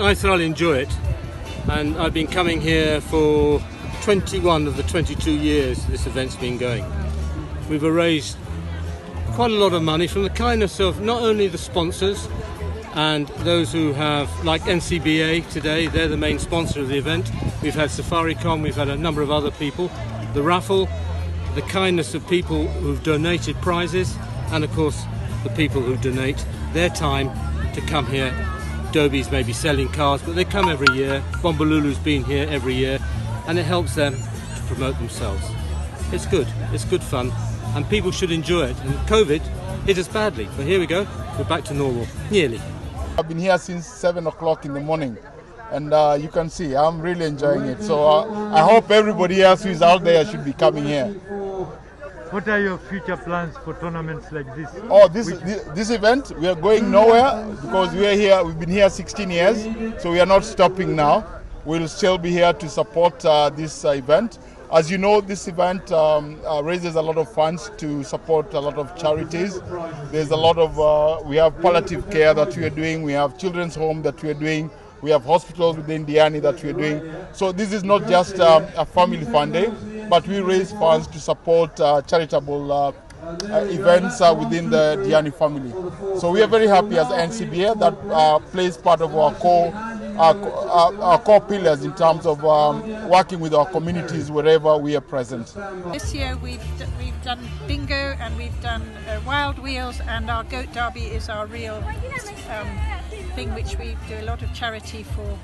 I thoroughly enjoy it, and I've been coming here for 21 of the 22 years this event's been going. We've raised quite a lot of money from the kindness of not only the sponsors and those who have, like NCBA today, they're the main sponsor of the event. We've had Safaricom, we've had a number of other people. The raffle, the kindness of people who've donated prizes, and of course the people who donate their time to come here. Dobie's may be selling cars, but they come every year. Bombolulu's been here every year, and it helps them to promote themselves. It's good, it's good fun, and people should enjoy it. And COVID hit us badly, but here we go, we're back to normal, nearly. I've been here since 7 o'clock in the morning and uh, you can see I'm really enjoying it. So uh, I hope everybody else who is out there should be coming here. What are your future plans for tournaments like this? Oh, this, this, this event, we are going nowhere because we are here, we've been here 16 years, so we are not stopping now. We'll still be here to support uh, this uh, event. As you know, this event um, uh, raises a lot of funds to support a lot of charities. There's a lot of, uh, we have palliative care that we are doing, we have children's home that we are doing, we have hospitals within Diani that we are doing. So this is not just um, a family fund day, but we raise funds to support uh, charitable uh, uh, events uh, within the Diani family. So we are very happy as NCBA that uh, plays part of our core, our, our, core pillars in terms of um, working with our communities wherever we are present. This year we've we've done bingo and we've done wild wheels and our goat derby is our real um, thing which we do a lot of charity for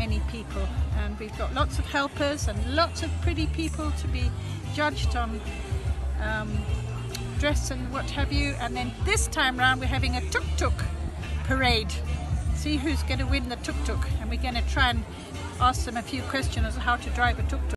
many people and we've got lots of helpers and lots of pretty people to be judged on um, dress and what have you. And then this time round we're having a tuk-tuk parade. See who's going to win the tuk-tuk. And we're going to try and ask them a few questions on how to drive a tuk-tuk